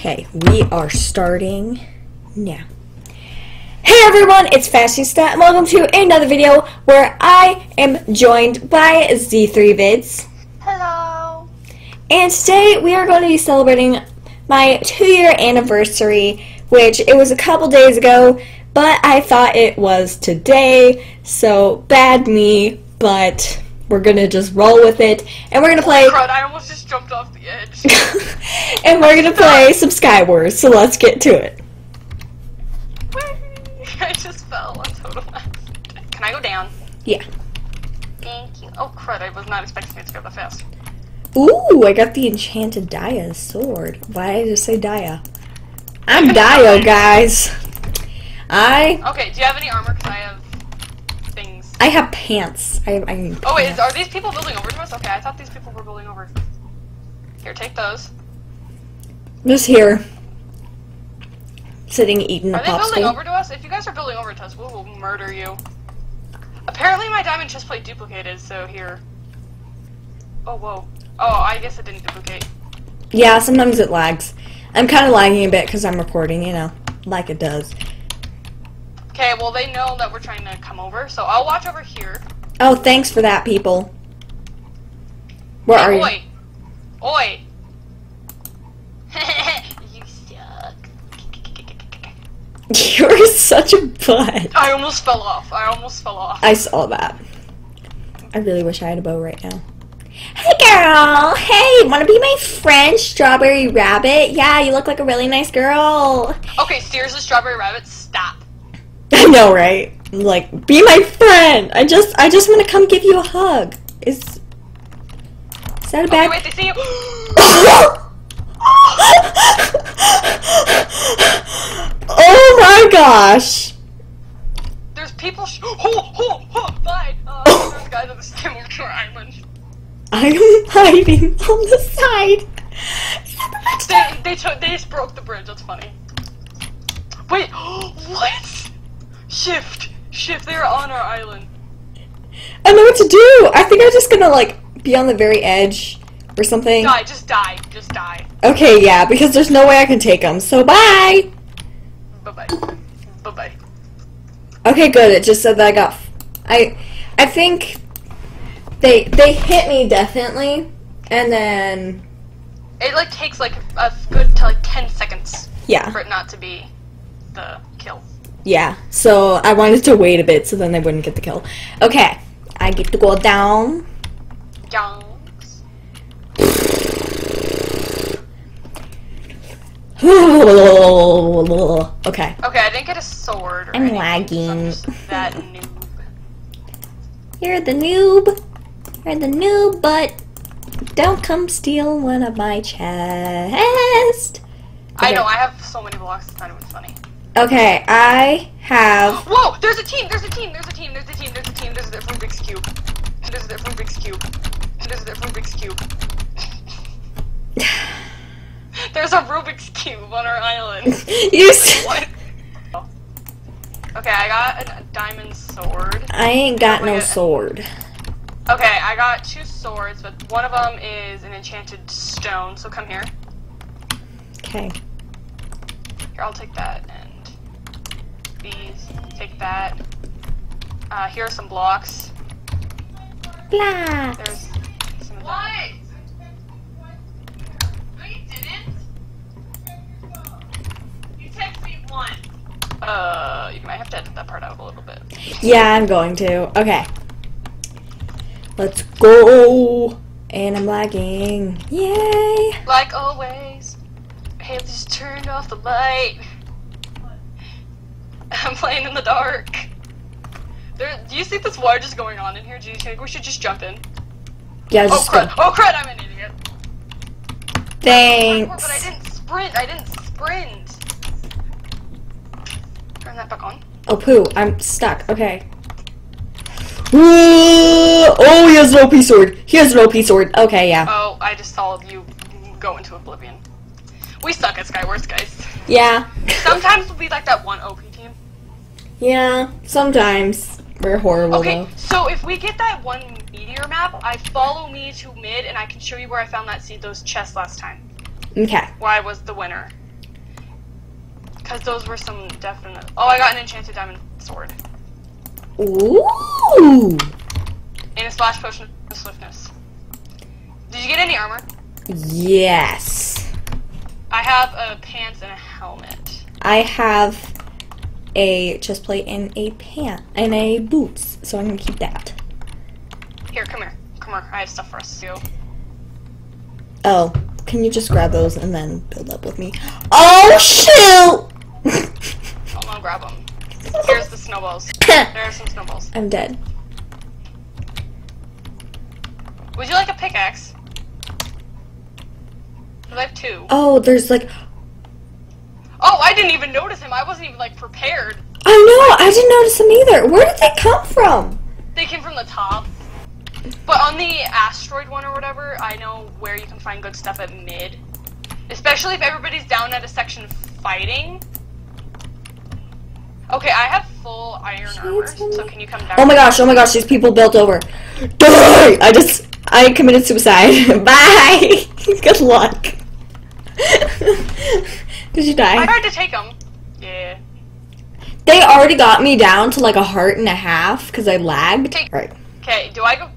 Okay, we are starting now. Hey everyone, it's Fashionista and welcome to another video where I am joined by Z3 Vids. Hello. And today we are going to be celebrating my two year anniversary, which it was a couple days ago, but I thought it was today, so bad me, but we're gonna just roll with it, and we're gonna oh play. Oh, Crud, I almost just jumped off the edge. and we're gonna play some Skywars, so let's get to it. I just fell on total accident. Can I go down? Yeah. Thank you. Oh crud, I was not expecting it to go that fast. Ooh, I got the enchanted Dia sword. Why did I just say Dia? I'm Dio, guys. I Okay, do you have any armor? Because I have. I have pants. I, I mean, Oh wait, is, are these people building over to us? Okay, I thought these people were building over. Here, take those. just here, sitting eating a Are they building over to us? If you guys are building over to us, we will murder you. Apparently my diamond chest plate duplicated, so here. Oh, whoa. Oh, I guess it didn't duplicate. Yeah, sometimes it lags. I'm kind of lagging a bit because I'm recording, you know, like it does. Okay, well they know that we're trying to come over, so I'll watch over here. Oh, thanks for that, people. Where are hey, you? oi. Oi! you suck. You're such a butt. I almost fell off. I almost fell off. I saw that. I really wish I had a bow right now. Hey girl! Hey, wanna be my friend, Strawberry Rabbit? Yeah, you look like a really nice girl. Okay, the Strawberry Rabbit, stop. Know, right? Like, be my friend. I just, I just want to come give you a hug. Is, is that a bad? wait, they see you. oh my gosh! There's people. Sh- oh, oh, oh, bye. Uh, there's guys on the Skimmer Island. I'm hiding on the side. They, they, took, they just broke the bridge. That's funny. Wait, what? Shift, shift. They're on our island. I know what to do. I think I'm just gonna like be on the very edge or something. Die, just die, just die. Okay, yeah, because there's no way I can take them. So bye. Bye bye. Bye bye. Okay, good. It just said that I got. I, I think they they hit me definitely, and then It like takes like a good to like ten seconds yeah, for it not to be the kill. Yeah. So I wanted to wait a bit so then they wouldn't get the kill. Okay, I get to go down. Yonks. okay. Okay, I didn't get a sword. Or I'm anything, so lagging. I'm that noob. You're the noob. You're the noob, but don't come steal one of my chests. I Okay. know. I have so many blocks. It's not even funny. Okay, I have. Whoa! There's a team. There's a team. There's a team. There's a team. There's a team. There's a different Rubik's cube. There's a Rubik's cube. There's a Rubik's cube. There's a Rubik's cube on our island. you. s- what? Okay, I got a diamond sword. I ain't got no sword. Okay, I got two swords, but one of them is an enchanted stone. So come here. Okay. Here, I'll take that and these. Take that. Uh, here are some blocks. Blah. There's some of them. What? No, you didn't. You text me once. Uh, you might have to edit that part out a little bit. Yeah, I'm going to. Okay. Let's go. And I'm lagging. Yay. Like always, Haley just turned off the light. I'm playing in the dark. There, do you see this war just going on in here? Do you think we should just jump in? Yeah, Oh just go. Oh crud! I'm an idiot. Thanks. But I didn't sprint. I didn't sprint. Turn that back on. Oh, poo. I'm stuck. Okay. Whoa! Oh, he has an OP sword. He has an OP sword. Okay, yeah. Oh, I just saw you go into oblivion. We suck at Skywars, guys. Yeah. Sometimes we'll be like that one OP team. Yeah, sometimes. We're horrible, Okay, though. so if we get that one meteor map, I follow me to mid, and I can show you where I found that seed, those chests last time. Okay. Where I was the winner. Because those were some definite. Oh, I got an enchanted diamond sword. Ooh! And a splash potion of swiftness. Did you get any armor? Yes. I have a pants and a helmet. I have a chest plate and a pant and a boots, so I'm gonna keep that. Here, come here. Come here. I have stuff for us to do. Oh, can you just grab those and then build up with me? Oh shoot! I'm gonna grab them. Here's the snowballs. There are some snowballs. I'm dead. Would you like a pickaxe? I have two. Oh, there's like Oh, I didn't even notice him. I wasn't even like prepared. I know, I didn't notice them either. Where did they come from? They came from the top. But on the asteroid one or whatever, I know where you can find good stuff at mid. Especially if everybody's down at a section fighting. Okay, I have full iron armor, so can you come down? Oh my gosh, oh my gosh, these people built over. Die! I just, I committed suicide. Bye! Good luck. Did you die. I tried to take them. Yeah. They already got me down to like a heart and a half because I lagged. Take- Right. Okay, do I go?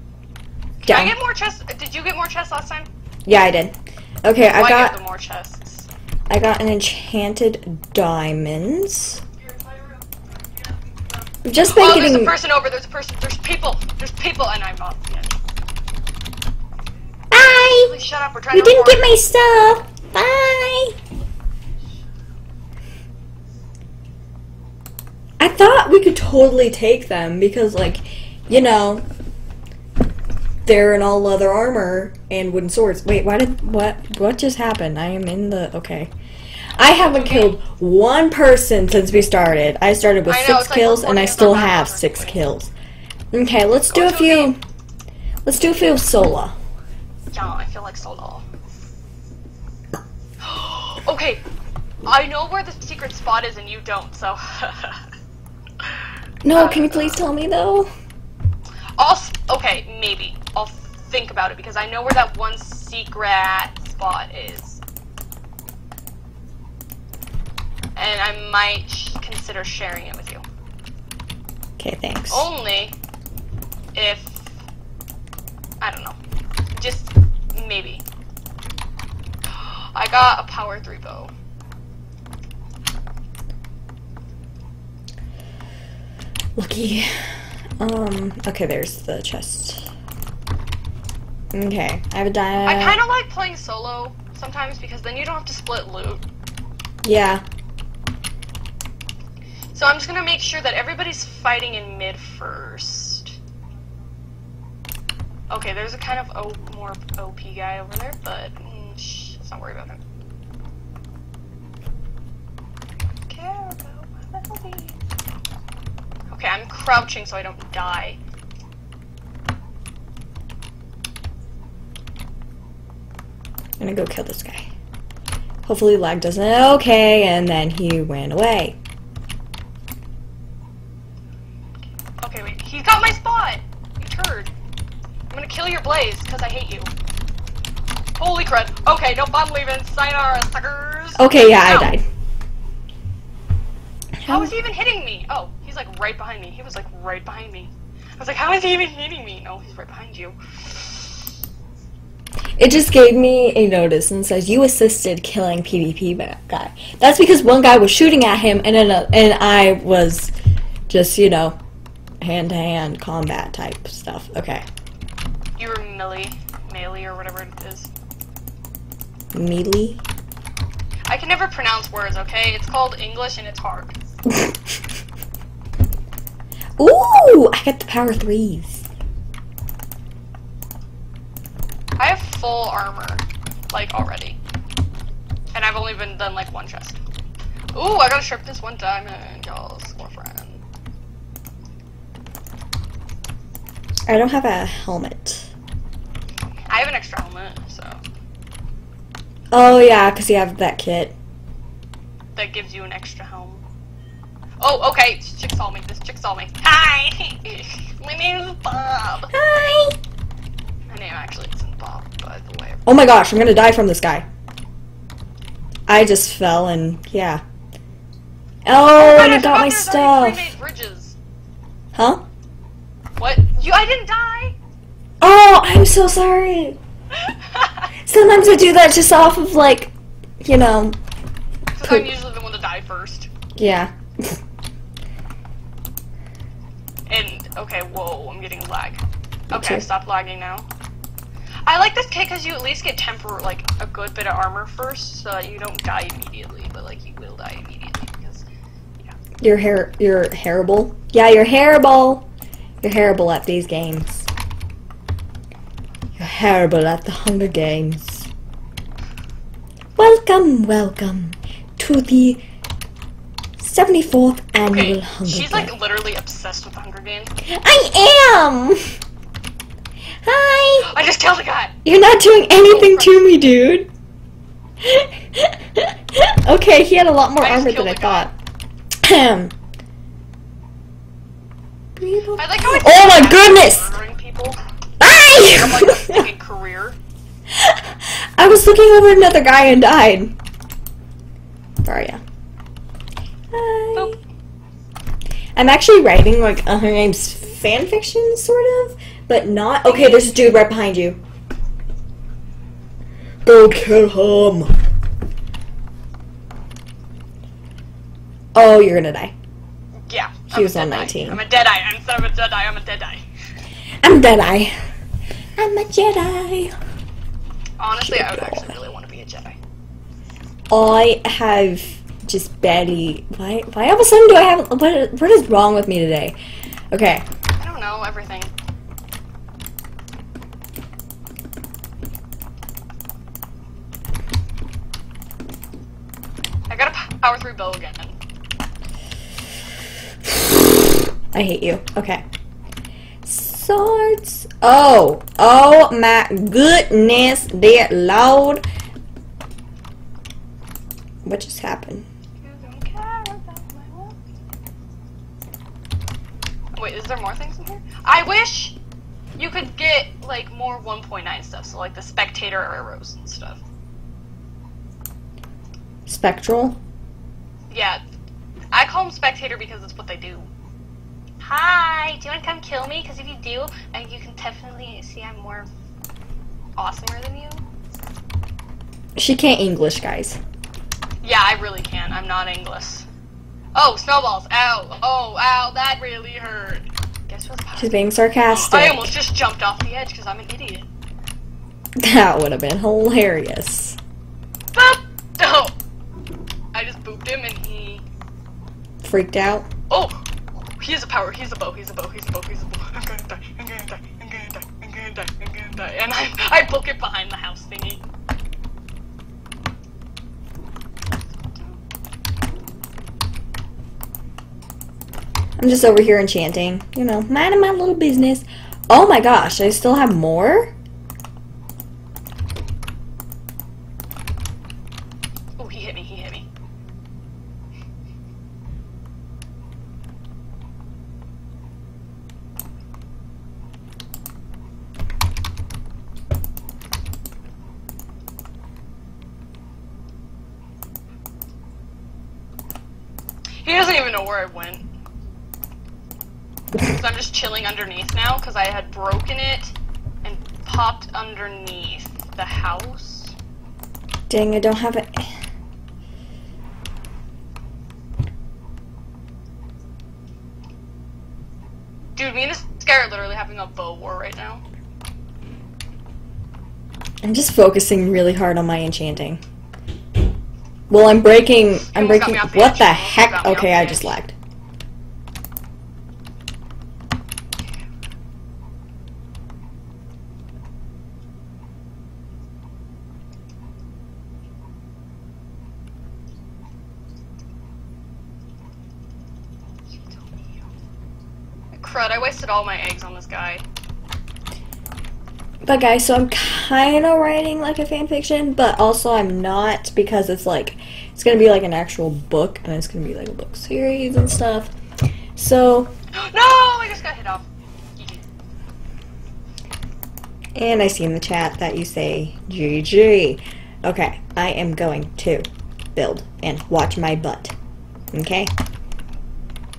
Can I get more chests? Did you get more chests last time? Yeah, I did. Okay, Oh, I I got get the more chests. I got an enchanted diamonds. We've just been Oh, there's a person over. There's a person. There's people. There's people, and I'm off. Bye! Please shut up. We're trying You to didn't get my stuff. Bye. I thought we could totally take them because, like, you know, they're in all leather armor and wooden swords. Wait, why did what? What just happened? I am in the okay. I haven't killed one person since we started. I started with I know, six it's like kills, and I still have six kills. Okay, let's do Go a a few. game. Let's do a few solo. Yeah, I feel like solo. okay, I know where the secret spot is, and you don't. So. No, uh, can you please tell me though? I'll. Okay, maybe I'll think about it because I know where that one secret spot is, and I might consider sharing it with you. Okay, thanks. Only if I don't know. Just maybe. I got a power three bow. Lucky. Um, okay, there's the chest. Okay, I have a die. I kind of like playing solo sometimes because then you don't have to split loot. Yeah. So I'm just gonna make sure that everybody's fighting in mid first. Okay, there's a kind of o- more OP guy over there, but mm, shh, let's not worry about him. Care about my melody. Okay, I'm crouching so I don't die. I'm gonna go kill this guy. Hopefully lag doesn't okay, and then he ran away. Okay, wait, he's got my spot! You turd. I'm gonna kill your blaze, because I hate you. Holy crud. Okay, nope, I'm leaving. Sayonara, suckers! Okay, yeah, I died. How is he even hitting me? Oh, he's like right behind me. He was like right behind me. I was like, how is he even hitting me? No, he's right behind you. It just gave me a notice and says you assisted killing PvP guy. That's because one guy was shooting at him, and then a, and I was just you know hand to hand combat type stuff. Okay, You were Millie, Melee, or whatever it is. melee. I can never pronounce words, okay? It's called English and it's hard. Ooh, I got the power threes. I have full armor, like already. And I've only been done like one chest. Ooh, I gotta strip this one diamond, y'all's girlfriend. I don't have a helmet. I have an extra helmet, so Oh yeah, because you have that kit. that gives you an extra helm. Oh, okay. This chick saw me. This chick saw me. Hi! My name is Bob. Hi. My name actually isn't Bob, by the way. Oh my gosh, I'm gonna die from this guy. I just fell and yeah. Oh, oh and I got my forgot there's already stuff. Huh? What? You? I didn't die. Oh, I'm so sorry. Sometimes I do that just off of like, you know, Because I'm usually the one to die first. yeah. And okay, whoa, I'm getting lag. Okay, stop lagging now. I like this kit because you at least get temper like a good bit of armor first, so that you don't die immediately, but like you will die immediately because yeah. You're hair, you're hairable. Yeah, you're hairable. You're hairable at these games. You're hairable at the Hunger Games. Welcome, welcome to the 74th annual okay, Hunger she's like literally obsessed with the Hunger Games. I am. Hi. I just killed a guy. You're not doing anything to me, dude. okay, he had a lot more I armor than I thought. Ahem. I like how I Oh my goodness! murdering people. I'm like career. I was looking over another guy and died. Where are ya? Hi. Boop. I'm actually writing like a Hunger Games fan fiction, sort of, but not. Okay, there's a dude right behind you. Go kill him. Oh, you're gonna die. Yeah. He was on 19. I'm a deadeye. Instead of a deadeye, I'm a deadeye. I'm Jedi. I'm a Jedi. Honestly, I would actually really want to be a Jedi. I have just barely. Why? Why all of a sudden do I have? What? What is wrong with me today? Okay. I don't know everything. I got a power three bow again. I hate you. Okay. Swords. Oh. Oh my goodness, dear lord. What just happened? You don't care about my work. Wait, is there more things in here? I wish you could get like more 1.9 stuff, so like the spectator arrows and stuff. Spectral. Yeah, I call them spectator because it's what they do. Hi, do you want to come kill me? Because if you do, uh, you can definitely see I'm more awesomer than you. She can't English, guys. Yeah, I really can. I'm not English. Oh, snowballs! Ow! Oh, ow! That really hurt. Guess what? She's being sarcastic. I almost just jumped off the edge because I'm an idiot. That would have been hilarious. Boop! Oh! I just booped him and he. Freaked out. Oh! He has a power. He's a bow. He's a bow. He's a bow. He's a bow. I'm gonna die. I'm gonna die. I'm gonna die. I'm gonna die. I'm gonna die. And I I book it behind the house thingy. I'm just over here enchanting. You know, minding my little business. Oh my gosh, I still have more? Oh, he hit me. He hit me. He doesn't even know where I went. So I'm just chilling underneath now because I had broken it and popped underneath the house. Dang, I don't have it. Dude, me and this guy are literally having a bow war right now. I'm just focusing really hard on my enchanting. Well, I'm breaking. I'm breaking. me off the What the heck? got me off Okay, I just lagged. Crud, I wasted all my eggs on this guy. But guys, so I'm kind of writing like a fan fiction, but also I'm not because it's like it's gonna be like an actual book, and it's gonna be like a book series and uh-huh. stuff. So, No, I just got hit off. and I see in the chat that you say GG. Okay, I am going to build and watch my butt. Okay.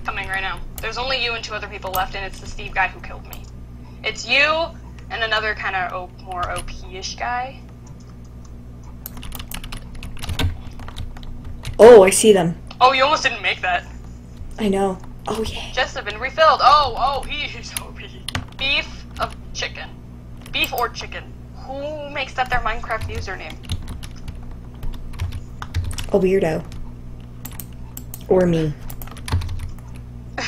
Coming right now. There's only you and two other people left, and it's the Steve guy who killed me. It's you and another kind of more OP-ish guy. Oh, I see them. Oh, you almost didn't make that. I know. Oh yeah. Just have been refilled. Oh, oh, he's OP. Beef of chicken. Beef or chicken. Who makes that their Minecraft username? A weirdo. Or me.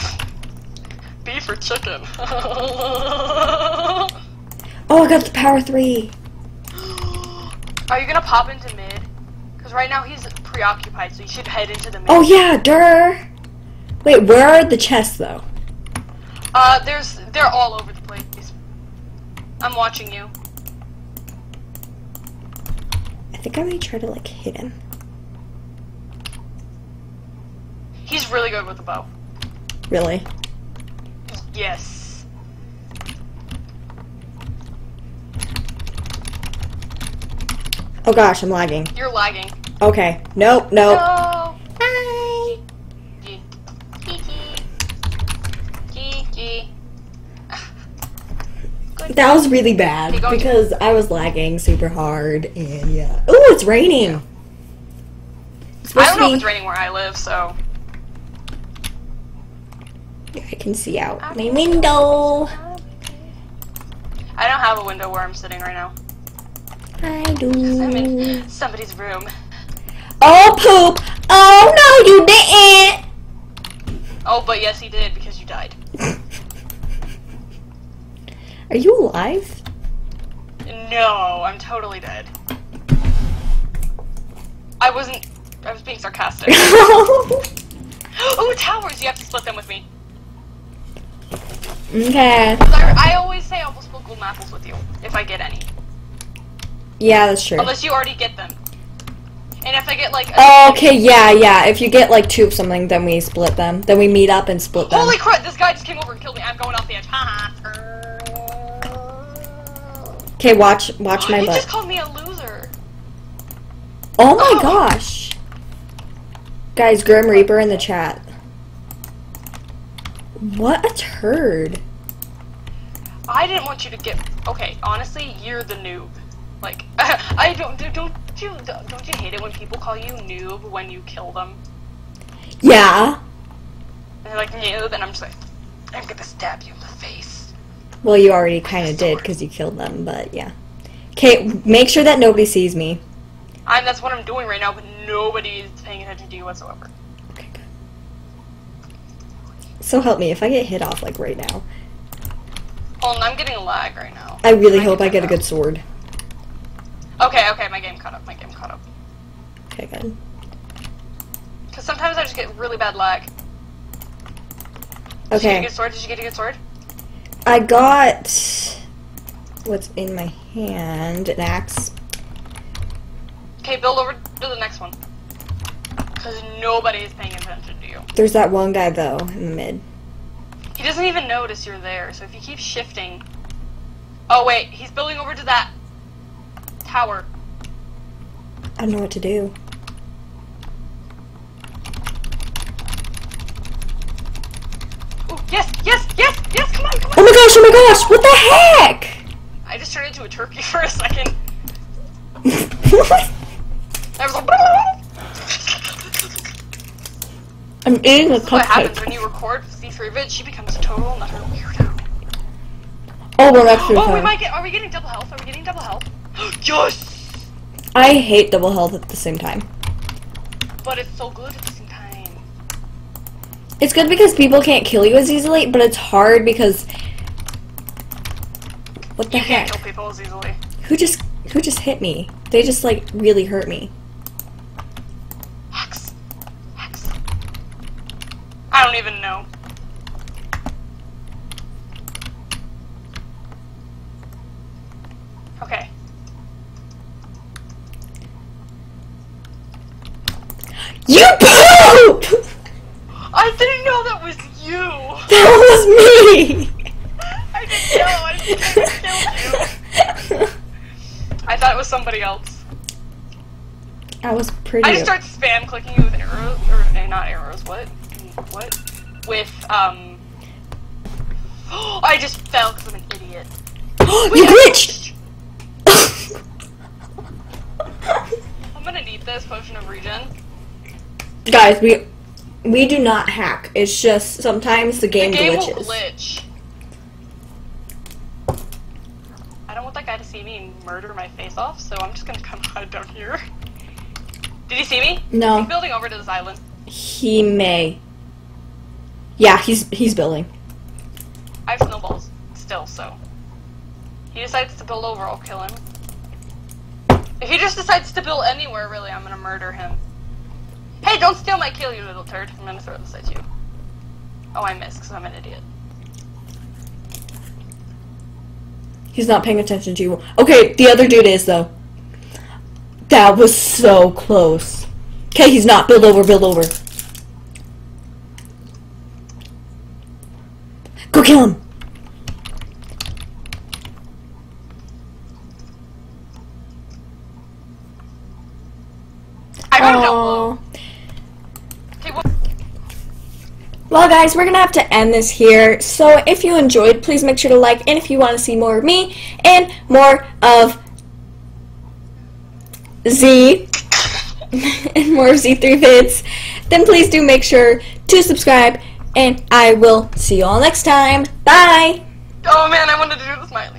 Beef or chicken? Oh, Oh, I got the power three. Are you gonna pop into mid? Because right now he's preoccupied, so you should head into the mid. Oh yeah, der. Wait, where are the chests though? Uh, there's they're all over the place. I'm watching you. I think I may try to like hit him. He's really good with the bow. Really? Yes. Oh gosh, I'm lagging. You're lagging. Okay. Nope. Nope. No. Hi. G. G. G. G. That was really bad Okay, because I was lagging super hard and yeah. Oh, it's raining. It's I don't know if it's raining where I live, so. Yeah, I can see out my window. I don't have a window where I'm sitting right now. I I'm do. in somebody's room. Oh poop! Oh no, you didn't. Oh, but yes, he did because you died. Are you alive? No, I'm totally dead. I wasn't. I was being sarcastic. oh, towers! You have to split them with me. okay. I, I always say I will split golden apples with you if I get any, Yeah, that's true. unless you already get them. And if I get like, a- Oh, okay, yeah, yeah. If you get like two of something, then we split them. Then we meet up and split them. holy crap! This guy just came over and killed me. I'm going off the edge. Haha. Okay, watch, watch my you butt. just called me a loser. Oh my Oh. gosh. Guys, Grim Reaper in the chat. What a turd. I didn't want you to get. Okay, honestly, you're the noob. Like, I don't. Don't you? Don't you hate it when people call you noob when you kill them? Yeah. And they're like noob, and I'm just like, I'm gonna stab you in the face. Well, you already kind of did because you killed them, but yeah. Okay, make sure that nobody sees me. I'm. That's what I'm doing right now, but nobody is paying attention to you whatsoever. Okay, good. So help me if I get hit off like right now. Oh, and I'm getting a lag right now. I really I hope I get a good sword. Okay, okay, my game caught up. My game caught up. Okay, good. Because sometimes I just get really bad lag. Okay. Did you get a good sword? Did you get a good sword? I got what's in my hand an axe. Okay, build over to the next one. Because nobody is paying attention to you. There's that one guy though in the mid. He doesn't even notice you're there, so if you keep shifting. Oh, wait, he's building over to that tower. I don't know what to do. Ooh, yes, yes, yes, yes, come on, come on! Oh my gosh! Oh my gosh! What the heck? I just turned into a turkey for a second. I was like, I'm eating a is what happens when you record Z3 vid, she becomes a total and utter weirdo. Oh, we're to Oh, we might get, are we getting double health? Are we getting double health? yes! I hate double health at the same time. But it's so good at the same time. It's good because people can't kill you as easily, but it's hard because what the You can't heck? kill people as easily. Who just who just hit me? They just like really hurt me. Hex. Hex. I don't even know. Okay. You poop! I didn't know that was you! That was me. I didn't know, I didn't killed you. I thought it was somebody else. I was pretty. I just start spam clicking you with arrows or an not arrows. What? What? With um. I just fell because I'm an idiot. you glitched! I'm gonna need this potion of regen. Guys, we we do not hack. It's just sometimes the game, the game glitches. will glitch. I don't want that guy to see me murder my face off, so I'm just gonna come hide down here. Did he see me? No. He's building over to this island. He may. Yeah, he's he's building. I have snowballs still, so. He decides to build over, I'll kill him. If he just decides to build anywhere, really, I'm gonna murder him. Hey, don't steal my kill, you little turd. I'm gonna throw this at you. Oh, I missed, because I'm an idiot. He's not paying attention to you. Okay, the other dude is though. That was so close. Okay, he's not. Build over, build over. Go kill him. I got him down below. Aw. Okay, what? Well, guys, we're gonna have to end this here. So, if you enjoyed, please make sure to like, and if you want to see more of me and more of Z and more of Z3 vids, then please do make sure to subscribe. And I will see you all next time. Bye. Oh man, I wanted to do the smiley.